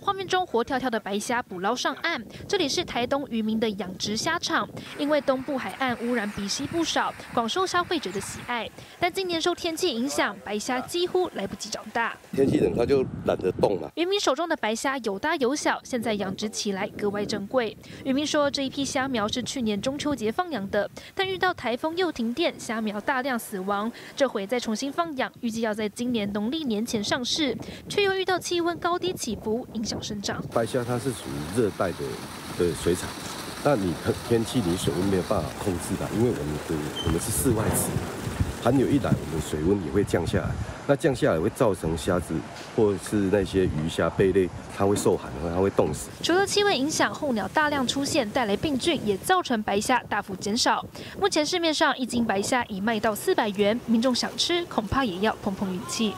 画面中活跳跳的白虾捕捞上岸，这里是台东渔民的养殖虾场。因为东部海岸污染比西不少，广受消费者的喜爱。但今年受天气影响，白虾几乎来不及长大。天气冷，它就懒得动了。渔民手中的白虾有大有小，现在养殖起来格外珍贵。渔民说，这一批虾苗是去年中秋节放养的，但遇到台风又停电，虾苗大量死亡。这回再重新放养，预计要在今年农历年前上市，却又遇到气温高低起伏，影响生长。白虾它是属于热带的的水产，那你天气你水温没有办法控制的，因为我们的我们是室外池，寒流一来，我们水温也会降下来。那降下来会造成虾子或是那些鱼虾贝类，它会受寒，它会冻死。除了气温影响，候鸟大量出现带来病菌，也造成白虾大幅减少。目前市面上一斤白虾已卖到四百元，民众想吃恐怕也要碰碰运气。